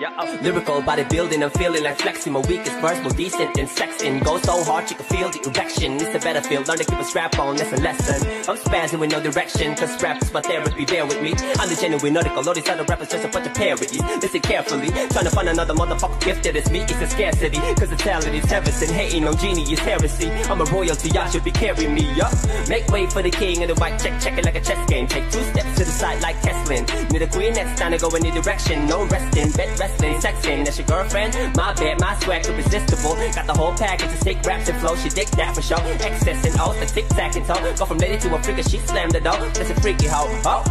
Lyrical bodybuilding, I'm feeling like flexing. My weakest verse, more decent than sexing. Go so hard, you can feel the erection. It's a battlefield, learn to keep a strap on, that's a lesson. I'm spazzing with no direction, cause rap is my therapy, bear with me. I'm the genuine article, all these other rappers just a bunch of parodies. Listen carefully, trying to find another motherfucker gifted as me, it's a scarcity. Cause the talent is heaven, hating on Gnie is heresy. I'm a royalty, y'all should be carrying me up. Make way for the king and the white check, check it like a chess game. Take two steps to the side like Teslin. Need a queen next time to go in the direction. No resting, bed wrestling. That's your girlfriend? My bed, my swag irresistible. Got the whole package of sick raps and flow. She dick that for sure. Excess and all the tic tac and toe. Go from lady to a freaker, she slammed the door. That's a freaky hoe. Oh.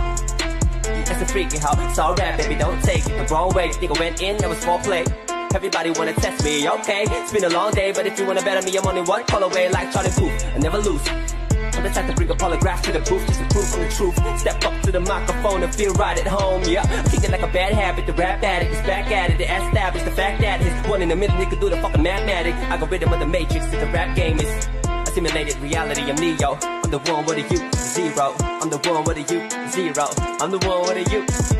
That's a freaky hoe. It's alright, baby, don't take it the wrong way. Nigga went in, that was foreplay. Everybody wanna test me, okay? It's been a long day, but if you wanna bet on me, I'm only one call away like Charlie Puth. I never lose. I'm the type to bring a polygraph to the booth just to prove from the truth. Step up to the microphone and feel right at home, yeah. Kicking like a bad habit, the rap addict is back at it. To establish the fact that it's one in a million, nigga do the fucking go rhythm of the matrix, that the rap game is a simulated reality. I'm Neo. I'm the one with a you, zero. I'm the one with a you, zero. I'm the one with a you.